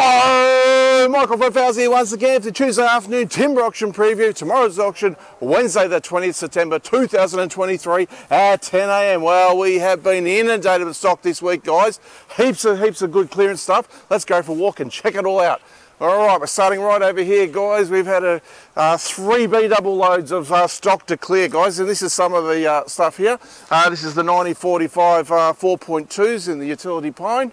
Hello, Michael Fowles here once again for Tuesday afternoon timber auction preview. Tomorrow's auction, Wednesday the 20th September 2023 at 10 a.m. Well, we have been inundated with stock this week, guys. Heaps of heaps of good clearance stuff. Let's go for a walk and check it all out. All right, we're starting right over here, guys. We've had a uh, three B double loads of uh, stock to clear, guys, and this is some of the uh, stuff here. Uh, this is the 9045 uh, 4.2s in the utility pine.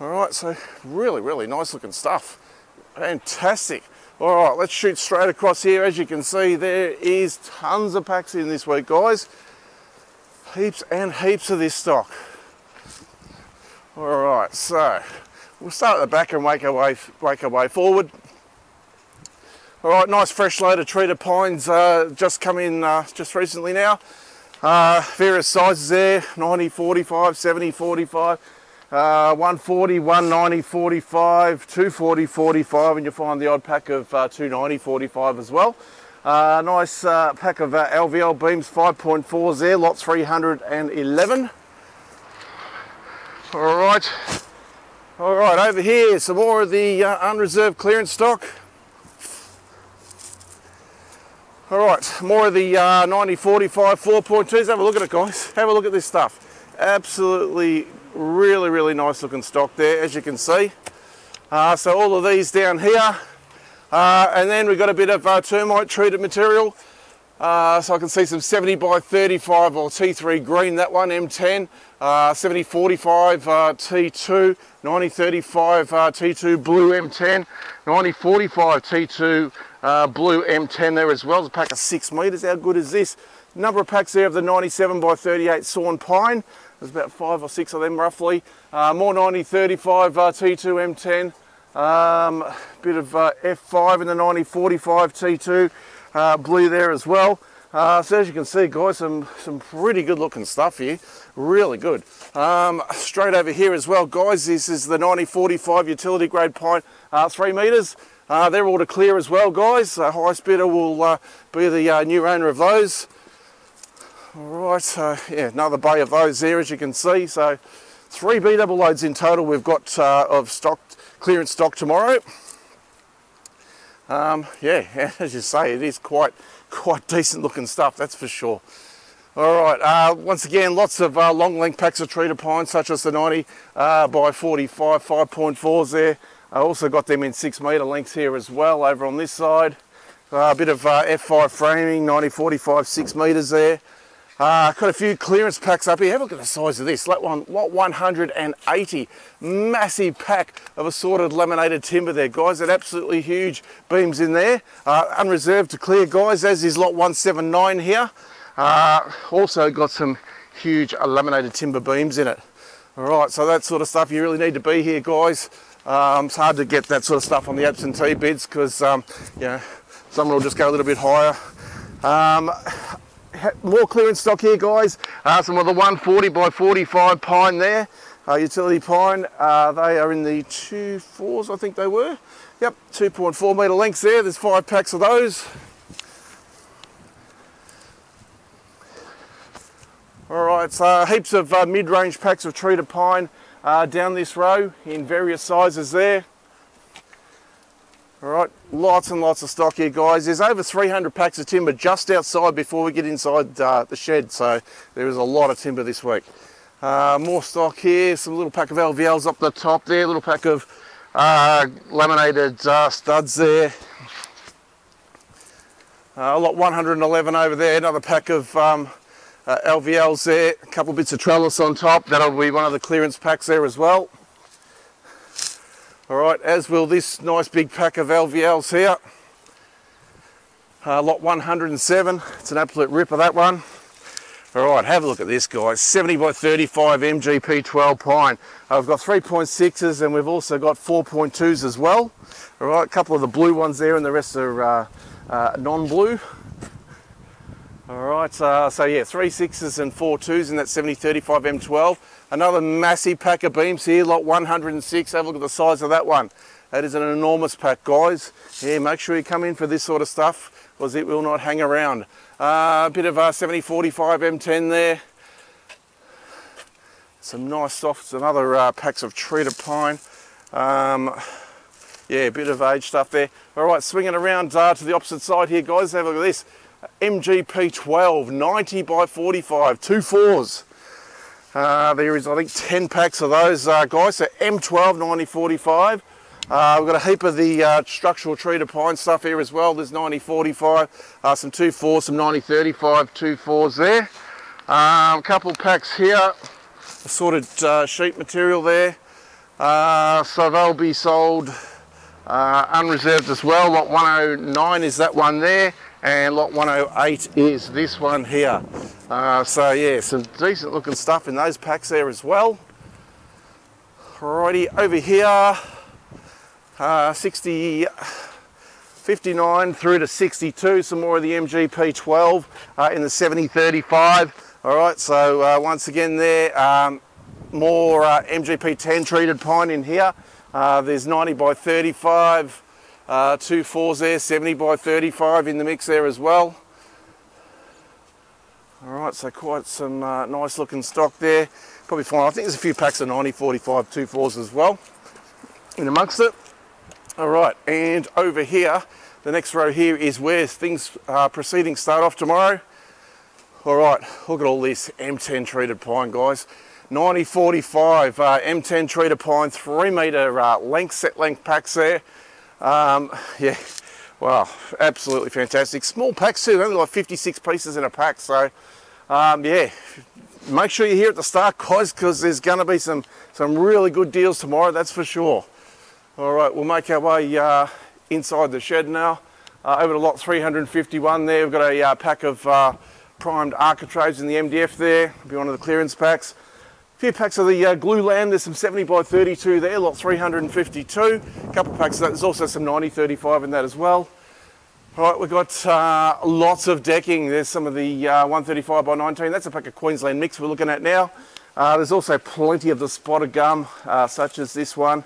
All right, so really, really nice looking stuff. Fantastic. All right, let's shoot straight across here. As you can see, there is tons of packs in this week, guys. Heaps and heaps of this stock. All right, so we'll start at the back and wake our way, wake our way forward. All right, nice fresh load of treated pines uh, just come in uh, just recently now. Uh, various sizes there, 90, 45, 70, 45. Uh, 140, 190, 45, 240, 45, and you'll find the odd pack of uh, 290, 45 as well. Uh, nice uh, pack of LVL uh, beams, 5.4s there, lot 311. All right, all right, over here, some more of the unreserved clearance stock. All right, more of the uh, 90, 45, 4.2s. Have a look at it, guys. Have a look at this stuff. Absolutely really really nice looking stock there as you can see. Uh, so all of these down here uh, and then we've got a bit of uh, termite treated material uh, so I can see some 70 by 35 or T3 green that one M10 uh, 70 45 uh, T2 90 35 T2 blue M10 90 45 T2 blue M10 there as well. There's a pack of six meters. How good is this? Number of packs there of the 97 by 38 sawn pine. There's about five or six of them roughly. Uh, more 9035 uh, T2 M10. Um, bit of uh, F5 in the 9045 T2 uh, blue there as well. Uh, so as you can see guys, some, some pretty good looking stuff here. Really good. Um, straight over here as well guys, this is the 9045 utility grade pine, uh, three meters. they're all to clear as well guys. Uh, Highest bidder will be the new owner of those. Alright, so yeah, another bay of those there as you can see. So three B double loads in total we've got uh, of stock, clearance stock tomorrow. Um, yeah, as you say, it is quite quite decent looking stuff, that's for sure. All right, uh, once again, lots of uh, long length packs of treated pine, such as the 90 uh, by 45 5.4s there. I also got them in six metre lengths here as well over on this side. Uh, a bit of uh, F5 framing, 90 45 6 metres there. Uh, got a few clearance packs up here. Have a look at the size of this. Lot, one, lot 180. Massive pack of assorted laminated timber there, guys. That absolutely huge beams in there. Uh, unreserved to clear, guys, as is lot 179 here. Uh, also got some huge laminated timber beams in it. All right, so that sort of stuff, you really need to be here, guys. Um, it's hard to get that sort of stuff on the absentee bids because, um, you know, someone will just go a little bit higher. Um, more clearance stock here guys. Uh, some of the 140 by 45 pine there. Uh, utility pine uh, they are in the two fours I think they were. Yep 2.4 meter lengths there. There's five packs of those. All right so heaps of uh, mid-range packs of treated pine uh, down this row in various sizes there all right, lots and lots of stock here, guys. There's over 300 packs of timber just outside before we get inside uh, the shed, so there is a lot of timber this week. Uh, more stock here, some little pack of LVLs up the top there, little pack of uh, laminated uh, studs there. Uh, lot 111 over there, another pack of um, uh, LVLs there, a couple bits of trellis on top. That'll be one of the clearance packs there as well. All right, as will this nice big pack of LVLs here. Uh, lot 107, it's an absolute ripper that one. All right, have a look at this guys, 70 by 35 MGP 12 pine. I've got 3.6s and we've also got 4.2s as well. All right, a couple of the blue ones there and the rest are uh, uh, non-blue. All right, uh, so yeah, three sixes and four twos in that 70 35 M12. Another massive pack of beams here, lot 106. Have a look at the size of that one. That is an enormous pack, guys. Yeah, make sure you come in for this sort of stuff, because it will not hang around. Uh, a bit of a 7045 M10 there. Some nice softs some other uh, packs of treated pine. Um, Yeah, a bit of age stuff there. All right, swinging around uh, to the opposite side here, guys. Have a look at this. MGP 12, 90 by 45, two fours. Uh, there is, I think, 10 packs of those uh, guys. So M12 9045. Uh, we've got a heap of the uh, structural treated pine stuff here as well. There's 9045, uh, some 2.4, some 9035, 2.4s there. Um, a couple packs here, assorted uh, sheet material there. Uh, so they'll be sold unreserved as well. Lot 109 is that one there, and lot 108 is this one here. Uh, so yeah, some decent looking stuff in those packs there as well. Alrighty, over here, uh, 60, 59 through to 62, some more of the MGP 12 uh, in the 7035. All right, so uh, once again there, um, more uh, MGP 10 treated pine in here. Uh, there's 90 by 35, uh, two fours there, 70 by 35 in the mix there as well. All right, so quite some uh, nice looking stock there. Probably fine. I think there's a few packs of 90, 45, two fours as well in amongst it. All right, and over here, the next row here is where things are proceeding start off tomorrow. All right, look at all this M10 treated pine, guys. 9045 uh, M10 treated pine, three meter uh, length, set length packs there. Um, yeah, Wow, absolutely fantastic. Small packs too, only like 56 pieces in a pack. So, um, yeah, make sure you're here at the start, guys, because there's going to be some, some really good deals tomorrow, that's for sure. All right, we'll make our way uh, inside the shed now. Uh, over to lot 351 there, we've got a uh, pack of uh, primed architraves in the MDF there, be one of the clearance packs. Few packs of the uh, Glulam, there's some 70 by 32 there, lot 352. A couple of packs of that, there's also some 90 35 in that as well. All right, we've got uh, lots of decking. There's some of the uh, 135 by 19. That's a pack of Queensland mix we're looking at now. Uh, there's also plenty of the spotted gum, uh, such as this one.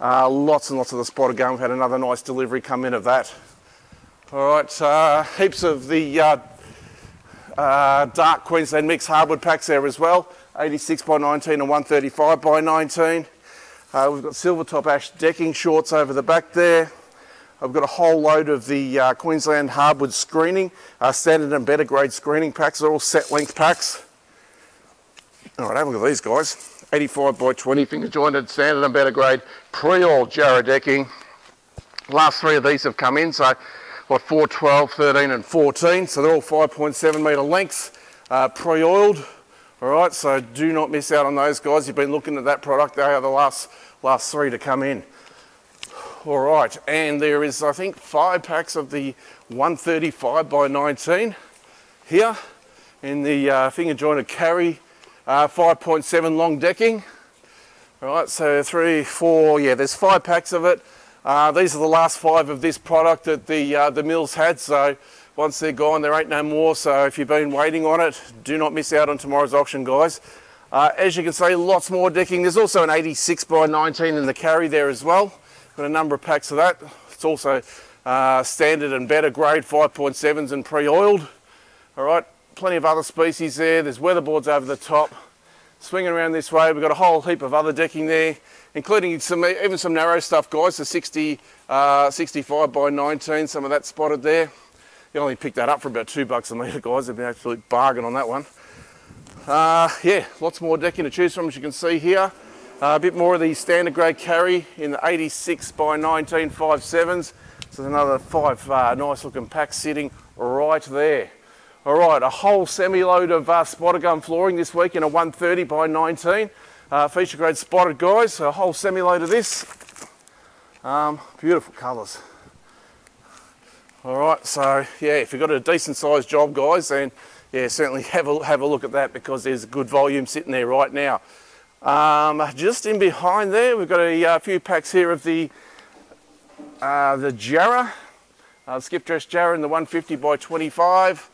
Uh, lots and lots of the spotted gum. We've had another nice delivery come in of that. All right, heaps of the dark Queensland mix hardwood packs there as well. 86 by 19 and 135 by 19. Uh, we've got silver top ash decking shorts over the back there. I've got a whole load of the uh, Queensland hardwood screening, uh, standard and better grade screening packs. They're all set length packs. All right, have a look at these guys. 85 by 20 finger jointed, standard and better grade, pre-oiled Jarrah decking. Last three of these have come in, so what 4, 12, 13 and 14. So they're all 5.7 metre lengths, uh, pre-oiled. All right, so do not miss out on those guys. You've been looking at that product. They are the last, last three to come in. All right, and there is, I think, five packs of the 135 by 19 here in the uh, finger jointed Karri uh, 5.7 long decking. All right, so three, four, yeah, there's five packs of it. Uh, these are the last five of this product that the, uh, the mills had, so once they're gone, there ain't no more. So if you've been waiting on it, do not miss out on tomorrow's auction, guys. Uh, as you can see, lots more decking. There's also an 86 by 19 in the Karri there as well. Got a number of packs of that. It's also uh, standard and better grade 5.7s and pre-oiled. All right, plenty of other species there. There's weatherboards over the top. Swinging around this way, we've got a whole heap of other decking there, including some even some narrow stuff, guys. The 60, uh, 65 by 19, some of that spotted there. You only picked that up for about two bucks a metre, guys. It'd be an absolute bargain on that one. Uh, yeah, lots more decking to choose from, as you can see here. Uh, a bit more of the standard grade Karri in the 86 by 19 5.7s. So another five uh, nice looking packs sitting right there. All right, a whole semi-load of uh, gum flooring this week in a 130 by 19. Uh, feature grade spotted guys, so a whole semi-load of this. Um, beautiful colours. All right, so yeah, if you've got a decent sized job, guys, then yeah, certainly have a, have a look at that because there's good volume sitting there right now. Um, just in behind there, we've got a, a uh, few packs here of the uh, the Jarrah, uh, skip dress Jarrah in the 150 by 25.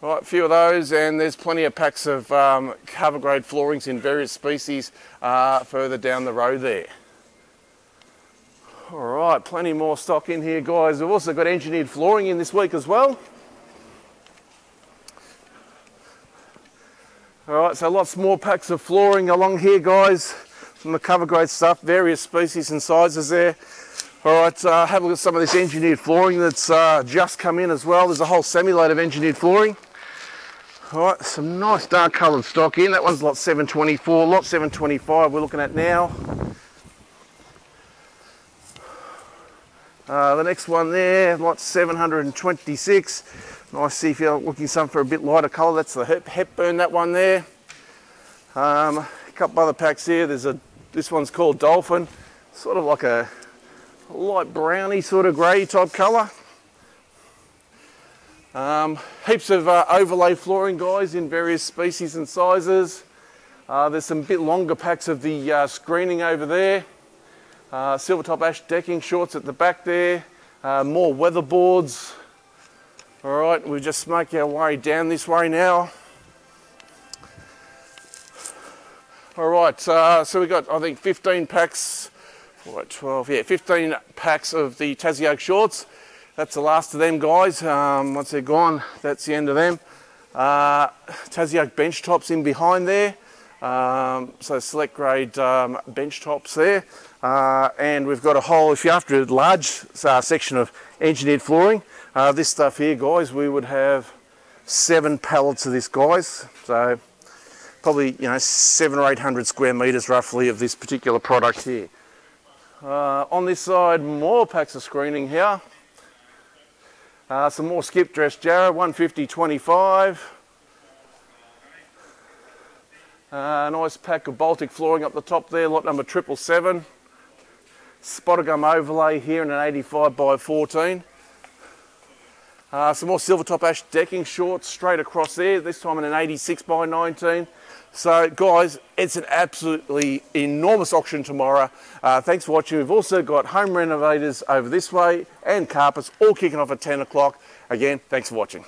Right, a few of those, and there's plenty of packs of um, cover grade floorings in various species uh, further down the road there. All right, plenty more stock in here, guys. We've also got engineered flooring in this week as well. All right, so lots more packs of flooring along here, guys, from the cover grade stuff, various species and sizes there. All right, uh, have a look at some of this engineered flooring that's uh, just come in as well. There's a whole semi-load of engineered flooring. All right, some nice dark coloured stock in. That one's lot 724. Lot 725 we're looking at now. Uh, the next one there, lot 726. Nice see if you're looking some for a bit lighter colour. That's the Hep Hepburn, that one there. Um, a couple other packs here. There's a, this one's called Dolphin. Sort of like a light browny sort of grey type colour. Um, heaps of uh, overlay flooring guys in various species and sizes. Uh, there's some bit longer packs of the uh, screening over there. Uh, silver top ash decking shorts at the back there. Uh, more weatherboards. All right, we're just make our way down this way now. All right, uh, so we got I think 15 packs, what 12, yeah, 15 packs of the Tassie Oak shorts. That's the last of them guys. Um, once they're gone, that's the end of them. Uh, Tassie Oak bench tops in behind there. Um, so select grade um, bench tops there. Uh, and we've got a whole, if you're after a large uh, section of engineered flooring, uh, this stuff here guys, we would have seven pallets of this guys. So probably, you know, seven or 800 square meters roughly of this particular product here. Uh, on this side, more packs of screening here. Uh, some more skip dress jarrah, 150 25. Uh, nice pack of Baltic flooring up the top there, lot number 777. Spotted gum overlay here in an 85 by 14. Uh, some more silver top ash decking shorts straight across there, this time in an 86 by 19. So guys, it's an absolutely enormous auction tomorrow. Uh, thanks for watching. We've also got home renovators over this way and carpets all kicking off at 10 o'clock. Again, thanks for watching.